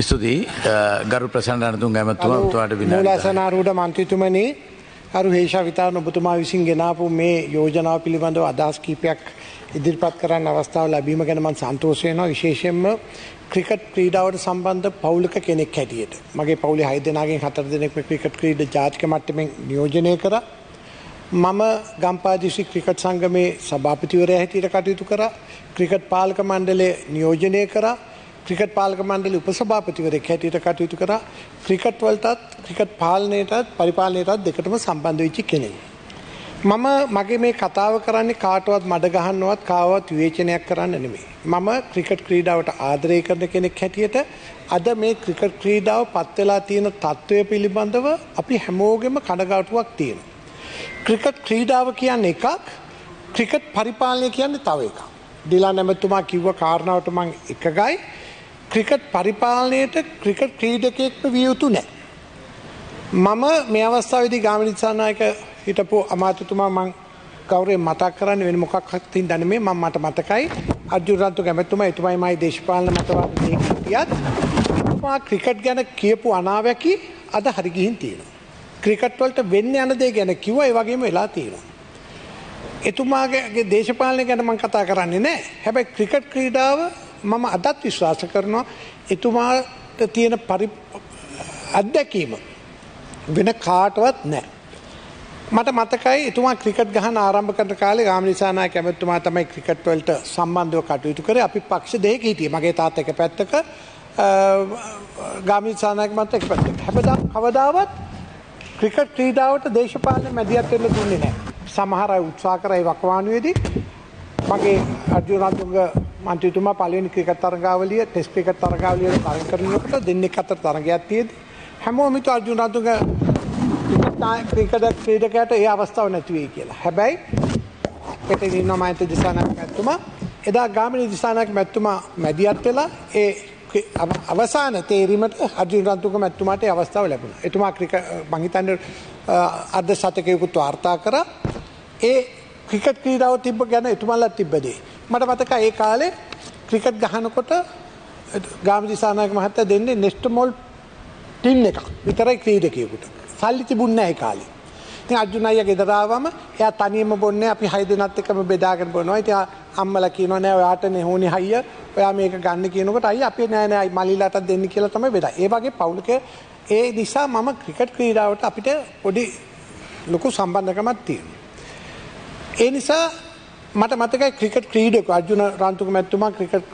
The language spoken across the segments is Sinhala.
ස්තුතියි. ගරු ප්‍රසන්ඩ අනතුන් ඇමත්තුම තුවාට විනා මූලාසනාරූඩ මන්ත්‍රීතුමනි අරු හේෂා විතාන ඔබතුමා විසින් ගෙනාපු මේ යෝජනාව පිළිබඳව අදහස් කීපයක් ඉදිරිපත් කරන්න අවස්ථාව ලැබීම ගැන මම සන්තෝෂ වෙනවා. විශේෂයෙන්ම ක්‍රිකට් ක්‍රීඩාවට සම්බන්ධ පවුලක කෙනෙක් හැටියට. මගේ පවුලේ හය දෙනාගෙන් හතර දෙනෙක්ම ක්‍රිකට් ක්‍රීඩ ජාතික මට්ටමින් නියෝජනය කරා. මම ගම්පාදිසි ක්‍රිකට් සංගමේ සභාපතිවරයා හැටියට කටයුතු කරා. ක්‍රිකට් පාලක මණ්ඩලය නියෝජනය කරා ක්‍රිකට් පාලක මණ්ඩල උපසභාපතිවරයෙක් හැටියට කටයුතු කරා ක්‍රිකට් වලටත් ක්‍රිකට් පාලනයටත් පරිපාලනයටත් දෙකටම සම්බන්ධ වෙච්ච කෙනෙක්. මම මගේ මේ කතාව කරන්නේ කාටවත් මඩ ගහන්නවත් කාවත් විවේචනයක් කරන්න නෙමෙයි. මම ක්‍රිකට් ක්‍රීඩාවට ආදරය කරන කෙනෙක් හැටියට අද මේ ක්‍රිකට් ක්‍රීඩාව පත් වෙලා තියෙන තත්ත්වය පිළිබඳව අපි හැමෝගෙම කනගාටුවක් තියෙනවා. ක්‍රිකට් ක්‍රීඩාව කියන්නේ එකක් ක්‍රිකට් පරිපාලනය කියන්නේ තව එකක්. ඩිලා නැමතුමා කිව්ව කාරණාවට මං එකගයි ක්‍රිකට් පරිපාලනයට ක්‍රිකට් ක්‍රීඩකයෙක්ම විය යුතු නෑ. මම මේ අවස්ථාවේදී ගාමිනිසානායක හිටපු අමාත්‍යතුමා මං ගෞරවයෙන් මතක් කරන්න වෙන මොකක් හිතින් දැනෙන්නේ මම මට මතකයි අර්ජුනරන්තු කැමැතුමා එතුමයි මයි දේශපාලන මතවාද දෙකියත් එතුමා ක්‍රිකට් ගැන කියපු අනාවැකි අද හරි ගිහින් තියෙනවා. ක්‍රිකට් වලට වෙන්න යන දේ ගැන කිව්වා ඒ වගේම වෙලා තියෙනවා. එතුමාගේ දේශපාලනය ගැන මම කතා කරන්නේ නැහැ. හැබැයි ක්‍රිකට් ක්‍රීඩාව මම අදත් විශ්වාස කරනවා එතුමාට තියෙන පරි අත්දැකීම වෙන කාටවත් නෑ. මට මතකයි එතුමා ක්‍රිකට් ගහන ආරම්භ කරන කාලේ ගාමිනිසානායක ඇමතුමා තමයි ක්‍රිකට් වලට සම්බන්ධව කටයුතු කරේ. අපි පක්ෂ දෙකක හිටියේ. මගේ තාත්තා එක පැත්තක ගාමිනිසානායක මත් එක පැත්තක. හැබැයි කවදාවත් ක්‍රිකට් ක්‍රීඩාවට දේශපාලන මැදිහත් වෙන්න දුන්නේ නැහැ සමහර අය උත්සාහ කරයි වකවානුවේදී. මගේ අර්ජුන රාජුංග මන්ත්‍රීතුමා පළවෙනි ක්‍රිකට් තරගාවලිය ටෙස්ට් ක්‍රිකට් තරගාවලිය තරඟ කරනකොට දෙන්නෙක් අතර තරගයක් තියෙද්දි හැමෝම හිතුවා අර්ජුන රාජුංග ක්‍රිකට් ක්‍රීඩකයාට ඒ අවස්ථාව නැති වෙයි කියලා. හැබැයි පිටින් ඉන්න මයින්ත දිසානායක මැතිතුමා එදා ගාමිණී දිසානායක මැතිතුමා මැදිහත් වෙලා ඒ අවසාන තේරීමට අර්ජුන රන්තුක මැතිතුමාට ඒ අවස්ථාව ලැබුණා. එතුමා ක්‍රිකට් මං හිතන්නේ අර්ධ ශතකයකුත් වාර්තා කරා. ඒ ක්‍රිකට් ක්‍රීඩාව තිබ්බ ගැන එතුමල්ලත් තිබ්බදේ. මට මතක ඒ කාලේ ක්‍රිකට් ගහනකොට ගාමදිසානායක මහත්තයා දෙන්නේ නෙස්ටමෝල් ටින් එකක් විතරයි ක්‍රීඩකයෙකුට. සල්ලි තිබුණේ නැහැ ඒ කාලේ. ඉතින් අර්ජුන අයියා ගෙදර ආවම එයා තනියම බොන්නේ අපි හය දෙනාත් එක්කම බෙදාගෙන බොනවා. ඉතින් අම්මලා කියනවා නෑ ඔයාටනේ හොනේ හයිය. ඔයා මේක ගන්න කියනකොට අයියා අපි නෑ නෑ මල්ලිලාටත් දෙන්න කියලා තමයි බෙදා. ඒ වගේ පවුලක ඒ නිසා මම ක්‍රිකට් ක්‍රීඩාවට අපිට පොඩි ලොකු සම්බන්ධකමක් තියෙනවා. ඒ නිසා මට මතකයි ක්‍රිකට් ක්‍රීඩක අර්ජුන රන්තුක මැතිතුමා ක්‍රිකට්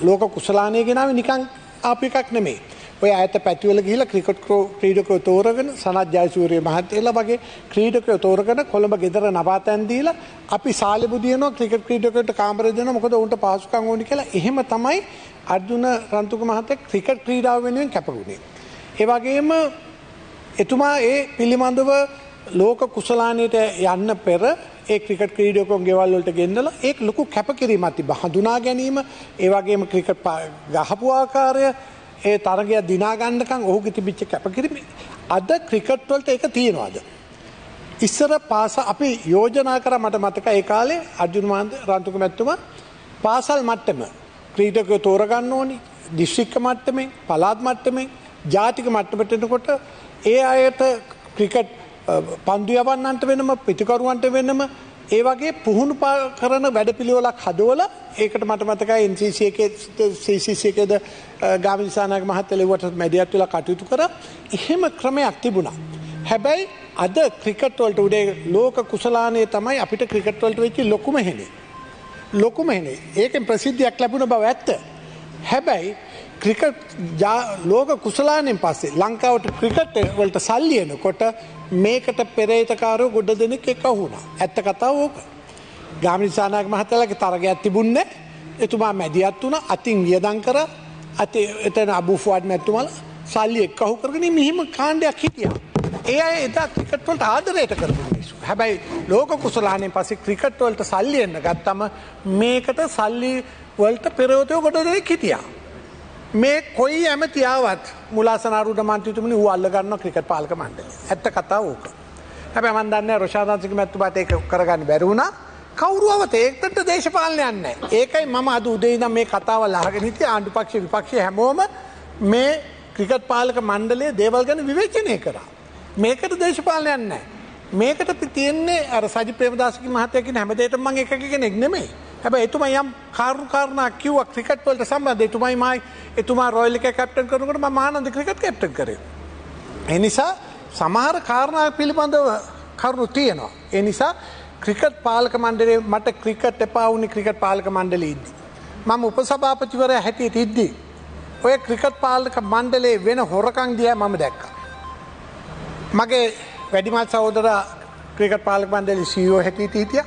ලෝක කුසලානය ගෙනාවේ නිකන් ආපු එකක් නෙමෙයි. ඔය ඇත පැතිවල ගිහිල්ලා ක්‍රිකට් ක්‍රීඩකයෝ තෝරගෙන සනත් ජයසූරිය මහත්තයලා වගේ ක්‍රීඩකයෝ තෝරගෙන කොළඹ ගෙදර නවාතැන් දීලා අපි සාලේ බුදිනවා ක්‍රිකට් ක්‍රීඩකයන්ට කාමරේ දෙනවා මොකද උන්ට පහසුකම් ඕනි කියලා එහෙම තමයි අර්ජුන රන්තුක මහත්තයා ක්‍රිකට් ක්‍රීඩාව වෙනුවෙන් කැපවුණේ. ඒ වගේම එතුමා ඒ පිළිබඳව ලෝක කුසලානයට යන්න පෙර ඒ ක්‍රිකට් ක්‍රීඩකෝන් ගෙවල් වලට ගෙන්නලා ඒක ලොකු කැපකිරීමක් තිබ්බා. හඳුනා ගැනීම, ඒ වගේම ක්‍රිකට් ගහපු ආකාරය, ඒ තරගය දිනා ගන්නකම් ඔහුගේ තිබිච්ච කැපකිරීම අද ක්‍රිකට් වලට ඒක තියෙනවද? ඉස්සර පාස අපි යෝජනා කර මට මතක ඒ කාලේ අර්ජුන මහන්ත රන්තුක මැතිතුමා පාසල් මට්ටම ක්‍රීඩකයෝ තෝරගන්න ඕනි දිස්ත්‍රික්ක මට්ටමේ පළාත් මට්ටමේ ජාතික මට්ටමට එනකොට ඒ අයට ක්‍රිකට් පන්දු යවන්නන්ට වෙනම පිතිකරුවන්ට වෙනම ඒ වගේ පුහුණු කරන වැඩ පිළිවෙලක් හදවල ඒකට මට මතකයි NCCකද ගාමිනිසානායක මහත්තයලෙවට මැදිහත් වෙලා කටයුතු කර එහෙම ක්‍රමයක් තිබුණා. හැබැයි අද ක්‍රිකට් වලට උඩේ ලෝක කුසලානය තමයි අපිට ක්‍රිකට් වලට වෙච්ච ලොකුම හෙනේ. ලොකුම හෙනේ. ඒකෙන් ප්‍රසිද්ධියක් ලැබුණ බව ඇත්ත. හැබැයි ක්‍රිකට් ලෝක කුසලානෙන් පස්සේ ලංකාවට ක්‍රිකට් වලට සල්ලියනකොට මේකට පෙරේතකාරෝ ගොඩ දෙනෙක් එක වුණා. ඇත්ත කතාව ඕක. ගාමිනිසානායක මහත්තයාලගේ තරගයක් තිබුණේ එතුමා මැදිහත් වුණා අතින් වියදම් කර අති එතන අබු ෆුවඩ් මැතිතුමාලා සල්ලි එක්කහු කරගෙන මෙහිම කාණ්ඩයක් හිටියා. ඒ අය එදා ක්‍රිකට් වලට ආදරයට කරපු මිනිස්සු. හැබැයි ලෝක කුසලානෙන් පස්සේ ක්‍රිකට් වලට සල්ලි එන්න ගත්තම මේකට සල්ලි වලට පෙරවතයෝ ගොඩ දෙනෙක් හිටියා. මේ කොයි ඇමතියාවත් මුලාසනාරුට මන්තිතුමනි වූ අල්ලගන්න ක්‍රිකට පාලක මණ්ඩල ඇත්ත කතා ඕක හැබ මන්දන්න රෝෂාදාසික මැත්තුබට ඒක කරගන්න බැරුණා කවරුවත ඒකට දේශපාලනයන්න ඒකයි මම අද උදේනම් මේ කතාව ලාගෙන හිති ආණ්ඩු පක්ෂ විපක්ෂ හැමෝම මේ ක්‍රිකට් පාලක මණ්ඩලේ දේවල් ගැන විවේචනය කරා. මේකට දේශපාලනයක් නැහැ. මේකට අපි තියෙන්නේ අර සජි ප්‍රේමදාසගේ මහත්තයා කියන හැමදේටම මම එකක කෙනෙක් නෙමෙයි. හැබැයි එතුමා යම් කාරුණු කාරණා කිව්වා ක්‍රිකට් වලට සම්බන්ධ එතුමයි මයි එතුමා රොයල් එකේ කැප්ටන් කරනකොට මම ආනන්ද ක්‍රිකට් කැප්ටන් කරේ. ඒ නිසා සමහර කාරණා පිළිබඳව කරුණු තියෙනවා. ඒ නිසා ක්‍රිකට් පාලක මණ්ඩලේ මට ක්‍රිකට් එපා වුණේ ක්‍රිකට් පාලක මණ්ඩලේ ඉද්දි. මම උපසභාපතිවරයා හැටියට ඉද්දි ඔය ක්‍රිකට් පාලක මණ්ඩලේ වෙන හොරකම් දිහා මම දැක්කා. මගේ වැඩිමල් සහෝදර ක්‍රිකට් පාලක මණ්ඩලේ CEO හැටියට හිටියා.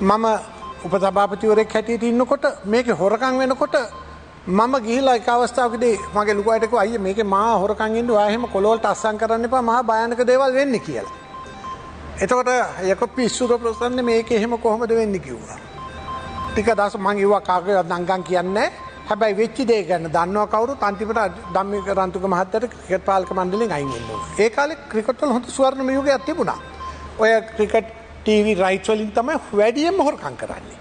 මම උපසභාපතිවරයෙක් හැටියට ඉන්නකොට මේකේ හොරකම් වෙනකොට මම ගිහිලා එක අවස්ථාවකදී මගේ ලොකු අයට කිව්වා අයියේ මේකේ මහා හොරකම් ඉන්න ඔයා එහෙම කොළවලට අස්සම් කරන්න එපා මහා භයානක දේවල් වෙන්නේ කියලා. එතකොට යක පිස්සුද ප්‍රසන්න මේක එහෙම කොහොමද වෙන්නේ කිව්වා. ටික දවස් මං ඉව්වා කාගේ නංගන් කියන්නේ හැබැයි වෙච්ච දේ ගැන දන්නවා කවුරුත් අන්තිමට ධම්මික රන්තුක මහත්තයට ක්‍රිකට් පාලක මණ්ඩලයෙන් අයින් වෙන්න ඕනේ. ඒ කාලේ ක්‍රිකට් වල හොඳ ස්වර්ණ යුගයක් තිබුණා. ඔය ක්‍රිකට් ටීවී රයිට්ස් වලින් තමයි වැඩියෙන්ම හොරකම් කරන්නේ.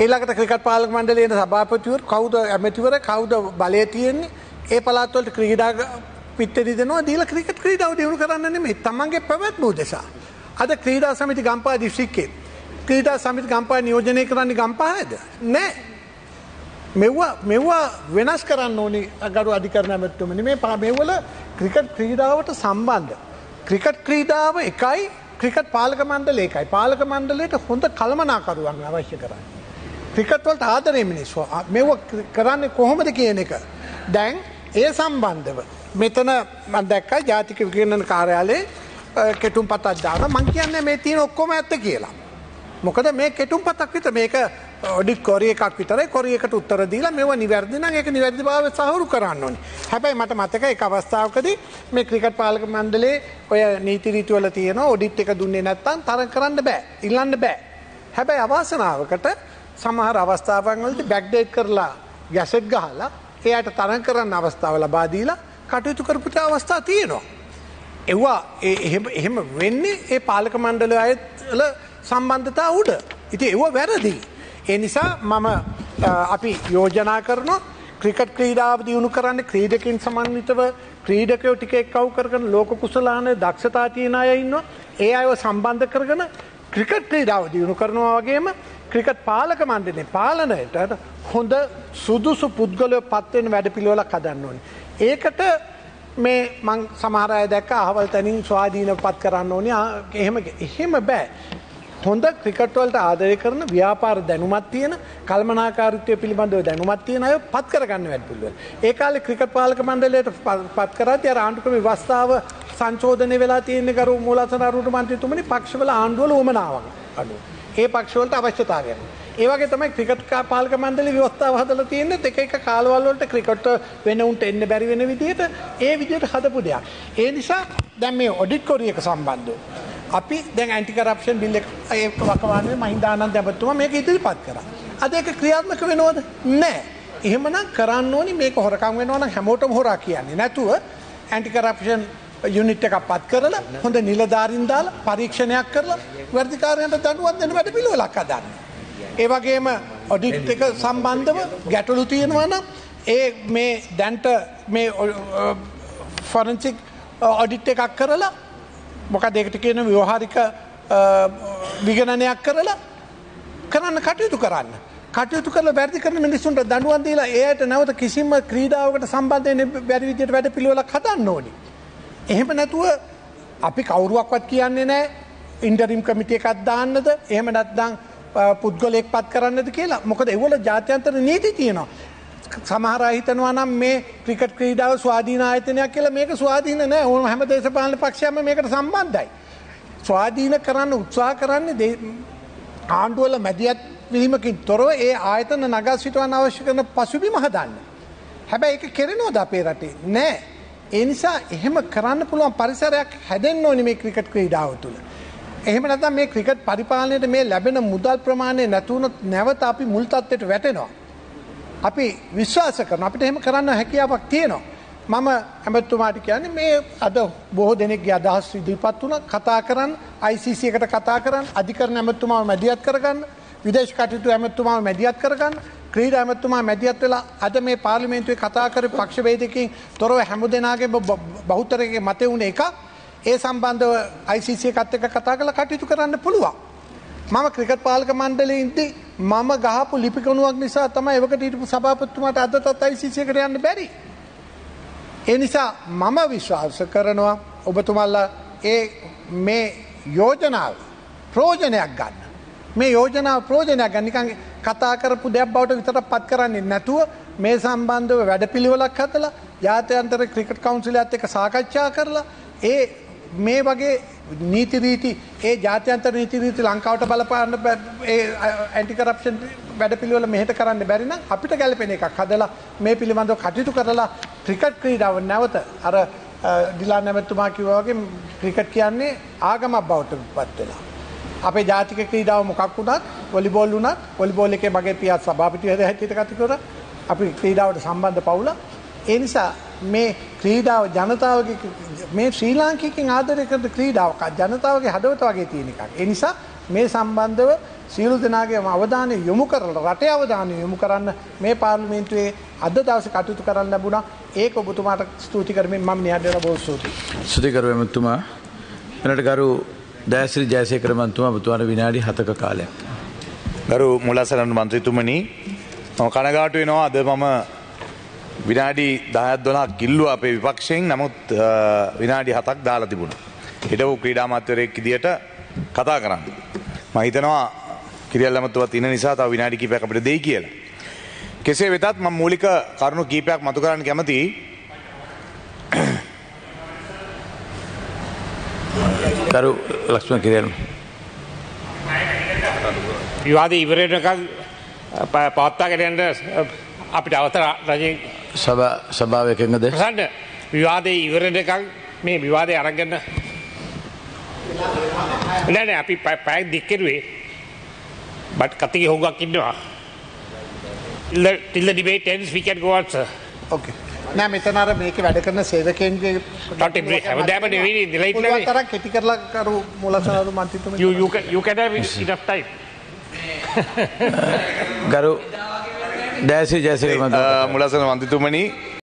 ඊළඟට ක්‍රිකට් පාලක මණ්ඩලයේ සභාපතිවරු කවුද ඇමතිවර කවුද බලය තියෙන්නේ ඒ පළාත් වලට ක්‍රීඩා පිටරි දෙනවා දීලා ක්‍රිකට් ක්‍රීඩාව දියුණු කරන්න නෙමෙයි තමන්ගේ පැවැත්ම උදෙසා. අද ක්‍රීඩා සමිති ගම්පා දිස්ත්‍රික්කේ ක්‍රීඩා සමිති ගම්පා නියෝජනය කරන්නේ ගම්පායද? නෑ. මෙව්වා මෙව්වා වෙනස් කරන්න ඕනි අගරු අධිකරණ ඇමතුමනි මේ පා මෙව්වල ක්‍රිකට් ක්‍රීඩාවට සම්බන්ධ. ක්‍රිකට් ක්‍රීඩාව එකයි ක්‍රිකට් පාලක මණ්ඩලය එකයි. පාලක මණ්ඩලයට හොඳ කළමනාකරුවන් අවශ්‍ය කරන්නේ. ක්‍රිකට් වලට ආදරේ මිනිස්සු මෙව කරන්නේ කොහොමද කියන එක. දැන් ඒ සම්බන්ධව මෙතන මම දැක්කා ජාතික විකිරණන කාර්යාලයේ කෙටුම් පතක් දාලා මං කියන්නේ මේ තියෙන ඔක්කොම ඇත්ත කියලා. මොකද මේ කෙටුම් පතක් විතර මේක ඔඩිට් කොරිය එකක් විතරයි කොරියකට උත්තර දීලා මේව නිවැරදි නම් ඒක නිවැරදි භාවය සහවුරු කරන්න ඕනේ. හැබැයි මට මතකයි එක අවස්ථාවකදී මේ ක්‍රිකට් පාලක මණ්ඩලයේ ඔය නීති රීති වල තියෙන ඔඩිට් එක දුන්නේ නැත්නම් තරඟ කරන්න බෑ. ඉල්ලන්න බෑ. හැබැයි අවාසනාවකට සමහර අවස්ථාවන් වලදී බැක්ඩේට් කරලා ගැසට් ගහලා එයාට තරඟ කරන්න අවස්ථාව ලබා දීලා කටයුතු කරපු අවස්ථා තියෙනවා. එව්වා එහෙම වෙන්නේ ඒ පාලක මණ්ඩල අයල සම්බන්ධතා උඩ. ඉති එව වැරදි. ඒ නිසා මම අපි යෝජනා කරන ක්‍රිකට් ක්‍රීඩාව දියුණු කරන්න ක්‍රීඩකින් සමන්විතව ක්‍රීඩකයෝ ටික එක්කව් කරගෙන ලෝක කුසලාන දක්ෂතා තියෙන අය ඉන්න ඒ අයව සම්බන්ධ කරගෙන ක්‍රිකට් ක්‍රීඩාව දියුණු කරනවා වගේම ක්‍රිකට් පාලක මණ්ඩලේ පාලනයට හොඳ සුදුසු පුද්ගලයෝ පත්වෙන වැඩ පිළිවෙලක් හදන්න ඕනේ. ඒකට මේ මං සමහරය දැක්ක අහවල් තැනින් ස්වාධීන පත් කරන්න ඕනි එහෙම එහෙම බෑ. හොඳ ක්‍රිකට්වලට ආදරය කරන ව්‍යාපාර දැනුමත් තියෙන කල්මනාකාරිත්වය පිළිබඳව දැනුමත් තියෙන අය පත් කරගන්න වැඩ පිළිවෙල. ඒ කාලේ ක්‍රිකට් පාලක මණ්ඩලයට පත් කරද්දී අර ආණ්ඩුක්‍රම ව්‍යවස්ථාව සංශෝධනය වෙලා තියෙන ගරු මූලසන අරුණ මන්ත්‍රීතුමනි පක්ෂවල ආණ්ඩුවල උමනාවක් අඩුව. ඒ පක්ෂවලට අවශ්‍යතාවයක්. ඒ වගේ තමයි ක්‍රිකට් පාලක මණ්ඩල ව්‍යවස්ථාව හදලා තියෙන්නේ එක එක කාලවල වලට ක්‍රිකට් වෙන උන්ට එන්න බැරි වෙන විදිහට ඒ විදිහට හදපු දෙයක්. ඒ නිසා දැන් මේ ඔඩිට් කොරියක සම්බන්ධව අපි දැන් ඇන්ටි කරප්ෂන් බිල් එක ඒ වකවානුවේ මහින්දානන්ද ඇමතුමා මේක ඉදිරිපත් කරා. අද ඒක ක්‍රියාත්මක වෙනවද? නැහැ. එහෙමනම් කරන්න ඕනි මේක හොරකම් වෙනවා නම් හැමෝටම හොරා කියන්නේ. නැතුව ඇන්ටි කරප්ෂන් යුනිට් එකක් පත් කරලා හොඳ නිලධාරින් දාලා පරීක්ෂණයක් කරලා වර්ධිකාරයන්ට දඩුවම් දෙන්න වැඩ පිළිවෙලක් හදන්න. ඒ වගේම ඔඩිට් එක සම්බන්ධව ගැටලු තියෙනවා නම් ඒ මේ දැන්ට මේ ෆොරන්සික් ඔඩිට් එකක් කරලා මොක දෙකට කියන ව්‍යවහාරික විගණනයක් කරලා කරන්න කටයුතු කරන්න. කටයුතු කල වැරදි කරන මිනිස්සුන්ට දඩුවන් දීලා ඒයට නැවත කිසිම ක්‍රීඩාවකට සම්බන්ධය බැරි විදියට වැඩ පිළිවෙලක් හදන්න ඕනි. එහෙම නැතුව අපි කවුරුවක්වත් කියන්නේ නෑ ඉන්ඩරිම් කමිටිය එකත් දාන්නද එහෙම නැත්දං පුද්ගලෙක් පත් කරන්නද කියලා මොකද එවල ජාත්‍යන්තර නීති තියෙනවා. සමහර හිතනවා නම් මේ ක්‍රිකට් ක්‍රීඩාව ස්වාධීන ආයතනයක් කියලා මේක ස්වාධීන නෑ ඕන හැම දේශපාලන පක්ෂයම මේකට සම්බන්ධයි. ස්වාධීන කරන්න උත්සා කරන්නේ ආණ්ඩුවල මැදියත් වීමකින් තොරව ඒ ආයතන නගස් සිටුවන් අවශ්‍ය කරන පසුබිම හදන්න. හැබැයි එක කෙරෙනෝද අපේ රටේ නෑ. ඒ නිසා එහෙම කරන්න පුළුවන් පරිසරයක් හැදෙන්න ඕනි මේ ක්‍රිකට් ක්‍රීඩාව තුළ. එහෙම නැත්නම් මේ ක්‍රිකට් පරිපාලනයට මේ ලැබෙන මුදල් ප්‍රමාණය නැතුණොත් නැවත අපි මුල් තත්ත්වයට වැටෙනවා. අපි විශ්වාස කරන අපිට එහෙම කරන්න හැකියාවක් තියෙනවා. මම ඇමතුමාට කියන්නේ මේ අද බොහෝ දෙනෙක්ගේ අදහස් ඉදිරිපත් වුණ කතා කරන්න ICC එකට කතා කරන්න අධිකරණ ඇමතුමාව මැදිහත් කරගන්න විදේශ කටයුතු ඇමතුමාව මැදිහත් කරගන්න ක්‍රීඩා ඇමතුමා මැදිහත් වෙලා අද මේ පාර්ලිමේන්තුවේ කතා කර පක්ෂ වේදකින් තොරව හැම දෙනාගේ බෞතරගේ මත වුණ එක ඒ සම්බන්ධව ICC එකත් එක්ක කතා කළ කටයුතු කරන්න පුළුවන්. මම ක්‍රිකට් පාලක මණ්ඩලේ ඉද්දී මම ගහපු ලිපිකණුවක් නිසා තමයි එවකට හිටපු සභාපතිතුමාට අදටත් ICC එකට යන්න බැරි. ඒ නිසා මම විශ්වාස කරනවා ඔබතුමල්ලා ඒ මේ යෝජනාව ප්‍රෝජනයක් ගන්න. මේ යෝජනාව ප්‍රෝජනයක් ගන්නිකන් කතා කරපු දෙයක් බවට විතර පත් කරන්නේ නැතුව මේ සම්බන්ධව වැඩ පිළිවෙලක් හතලා ජාතයන්තර ක්‍රිකට් කවන්සිලත් එක සාකච්ඡා කරලා ඒ මේ වගේ නීතිරීති ඒ ජාත්‍යන්තර නීතිරීති ලංකාවට බලපාන්න ඇන්ටිකරප්ෂන් වැඩ පිළිවල මෙහට කරන්න බැරින අපිට ගැලපෙන එකක්. හදලා මේ පිළිබඳව කටයුතු කරලා ක්‍රිකට් ක්‍රීඩාව නැවත අර දිලා නැමැත්තුමා කිවවාගේ ක්‍රිකට් කියන්නේ ආගමක් බවට පත් වෙලා. අපේ ජාතික ක්‍රීඩාව මොකක් වුණත් පොලිබෝල් වුණත් පොලිබෝල් එකේ මගේ පියත් සභාපතිවද හැටියට කතිකර අපි ක්‍රීඩාවට සම්බන්ධ පවුල. ඒ නිසා මේ ක්‍රීඩාව ජනතාවගේ මේ ශ්‍රී ලාංකිකින් ආදරය කරන ක්‍රීඩාවක් ජනතාවගේ හදවත වගේ තියෙන එකක්. ඒ නිසා මේ සම්බන්ධව සියලු දෙනාගේ අවධානය යොමු කරලා රටේ අවධානය යොමු කරන්න මේ පාර්ලිමේන්තුවේ අද දවසේ කටයුතු කරන්න ලැබුණා. ඒක ඔබතුමාට ස්තුති කරමින් මම නිහඬව බොහෝ ස්තුතියි. සුතිකරු එමතුමා වෙනට ගරු දෑසිරි ජයසේකර මන්තුමා බුතුවාට විනාඩි හතක කාලයක්. ගරු මුලසරන් මන්ත්‍රතුමනි මම කනගාටු වෙනවා අද මම විනාඩි දහත් දොලා කිල්ලු අපේ විපක්ෂයෙන් නමුත් විනාඩි හතක් දාලා තිබුණ. හිටපු ක්‍රීඩාමත්වරයෙක් ඉදිට කතා කරන්න. මහිතනවා කිරියල් ඇමතුව තින නිසා තව විනාඩි කීපයක් අපිට දෙයි කියලා. කෙසේ වෙතත් ම මූලික කරුණු කීපයක් මතු කරන්න කැමති කරු ලක්ෂ්ම කිරයල්ම. විවාද ඉවරටකල් පවත්තාගෙනට අපිට අවතර රජයෙන් සභාව එකඟද ප්‍රසන්න. විවාදය ඉවරටකල් මේ විවාදය අරගන්න නැන අපි පැක් දික්කරුවේ බට් කතික හොගක් ඉන්නවා. ටිල්ල ඩිබේ ටන්ස් විකට් ගෝත්ස ඕකේ. නෑ මෙතනර මේක වැඩ කරන සේවකයන්ගේ හැමදාම නෙවෙයි, නෙවෙයි. තරම් කෙටි කරලා කරු මුලසනරු මන්ත්‍රීතුමනි. යුකැට ඉනෆ් ටයිම් ගරු දෑසි ජයසේකර මන්තුමා. මුලසන මන්තිතුමනි